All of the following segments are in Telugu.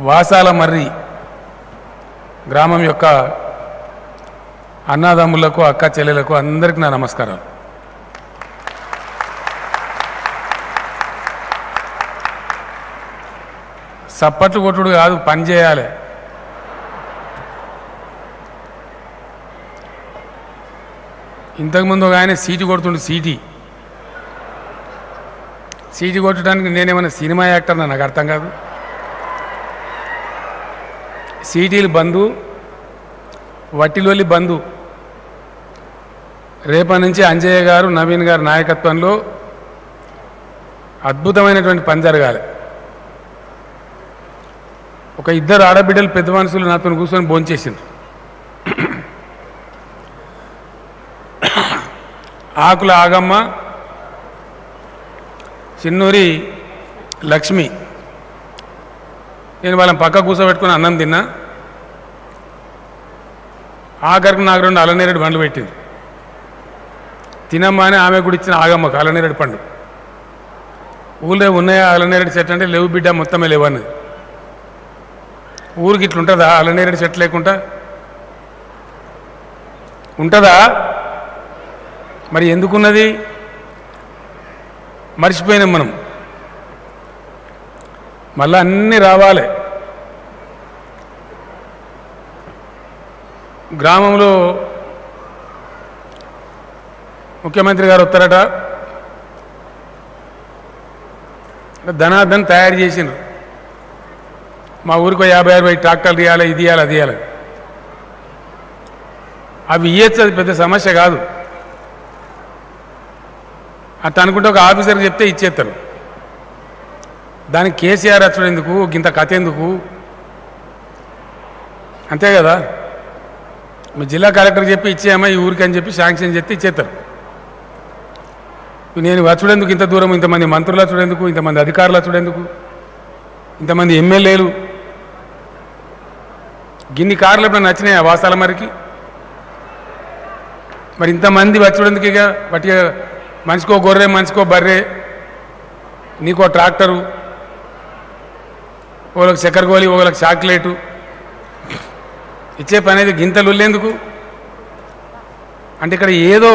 వాసాల మర్రి గ్రామం యొక్క అన్నదమ్ములకు అక్క చెల్లెలకు అందరికీ నా నమస్కారాలు. చప్పట్లు కొట్టుడు కాదు పని చేయాలి. ఇంతకుముందు ఒక ఆయన సీటు కొడుతుండు సీటీ. సీటు కొట్టడానికి నేనేమైనా సినిమా యాక్టర్నా? నాకు అర్థం కాదు. సీటీలు బంధు వట్టిలోలి బంధు రేపటి నుంచి అంజయ్య గారు నవీన్ గారు నాయకత్వంలో అద్భుతమైనటువంటి పని జరగాలి. ఒక ఇద్దరు ఆడబిడ్డలు పెద్ద మనుషులు నాతో కూర్చొని భోంచేసిండ్రు. ఆకుల ఆగమ్మ చిన్నూరి లక్ష్మి. నేను వాళ్ళని పక్క కూర్చోబెట్టుకుని అన్నం తిన్నా ఆఖరికి నాకు రెండు అలనేరేడు పండ్లు పెట్టింది తినమ్మా అని ఆమె కూడా ఇచ్చిన ఆగమ్మకు అలనేరేడు పండు ఊళ్ళో ఉన్నాయా అలనేరేడు చెట్టు అంటే లేవు బిడ్డ మొత్తమే లేవు అన్నది ఊరికి ఇట్లా ఉంటుందా అలనేరేడు చెట్టు లేకుండా ఉంటుందా మరి ఎందుకున్నది మర్చిపోయినాం మనం మళ్ళీ అన్నీ రావాలి గ్రామంలో ముఖ్యమంత్రి గారు వస్తారట ధనార్దన్ తయారు చేసిండ్రు మా ఊరికి యాభై అరవై ట్రాక్టర్లు ఇవ్వాలి ఇది ఇవ్వాలి అది ఇవ్వాలి అవి ఇయ్యచ్చు అది పెద్ద సమస్య కాదు అట్లా అనుకుంటే ఒక ఆఫీసర్కి చెప్తే ఇచ్చేస్తారు దానికి కేసీఆర్ వచ్చడం ఎందుకు? గింత కథ ఎందుకు? అంతే కదా? మీ జిల్లా కలెక్టర్ చెప్పి ఇచ్చేయమ్మా ఈ ఊరికి అని చెప్పి శాంక్షన్ చెప్తే ఇచ్చేస్తారు. నేను వచ్చుడేందుకు ఇంత దూరం? ఇంతమంది మంత్రులు చూడేందుకు ఇంతమంది అధికారులు చూడేందుకు ఇంతమంది ఎమ్మెల్యేలు? గిన్ని కార్లు ఎప్పుడైనా నచ్చినాయా వాసాల మరికి? మరి ఇంతమంది వచ్చుడేందుకు ఇక? వాటిగా మనిషికో గొర్రె మనిషికో బర్రె నీకో ట్రాక్టరు ఒకళ్ళకి చక్కెర గోలి ఒకళ్ళకి చాక్లెటు. ఇచ్చే పని అనేది గింతలు ఉల్లేందుకు? అంటే ఇక్కడ ఏదో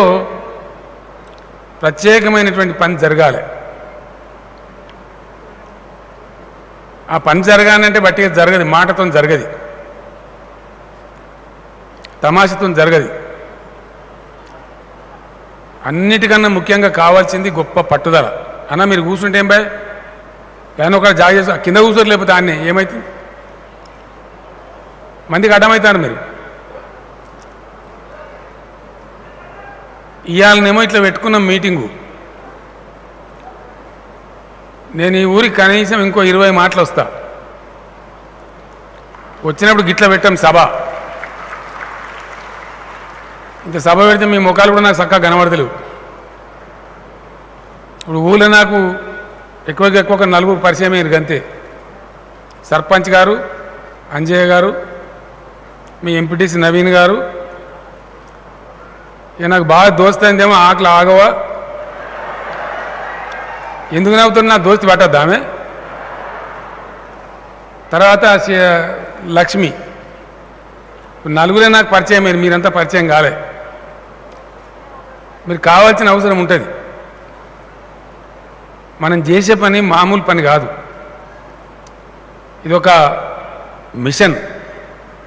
ప్రత్యేకమైనటువంటి పని జరగాలి. ఆ పని జరగాలంటే బట్టిగా జరగదు మాటతో జరగదు. తమాషతో జరగదు. అన్నిటికన్నా ముఖ్యంగా కావాల్సింది గొప్ప పట్టుదల. అన్న మీరు కూర్చుంటే ఏం బాయ్ ఏదైనా ఒక జాగ చేసి కింద కూర్చోరు లేకపోతే అన్నీ ఏమైతుంది? మందికి అడ్డమవుతారు మీరు. ఇవాళనేమో ఇట్లా పెట్టుకున్నాం మీటింగు. నేను ఈ ఊరికి కనీసం ఇంకో ఇరవై మాటలు వస్తా. వచ్చినప్పుడు గిట్ల పెట్టాం సభ. ఇంత సభ పెడితే మీ ముఖాలు కూడా నాకు చక్కగా కనబడతలేవు. ఇప్పుడు ఊళ్ళో నాకు ఎక్కువగా ఎక్కువ నలుగురు పరిచయం అయ్యారు అంతే సర్పంచ్ గారు అంజయ్య గారు మీ ఎంపీటీసీ నవీన్ గారు. ఇక నాకు బాగా దోస్త్ అయిందేమో ఆకలి ఆగవా. ఎందుకు నవ్వుతున్నా నా దోస్తి పట్టద్దా ఆమె? తర్వాత లక్ష్మి. నలుగురే నాకు పరిచయం మీరు మీరంతా పరిచయం కాలే. మీరు కావాల్సిన అవసరం ఉంటుంది. మనం చేసే పని మామూలు పని కాదు. ఇది ఒక మిషన్.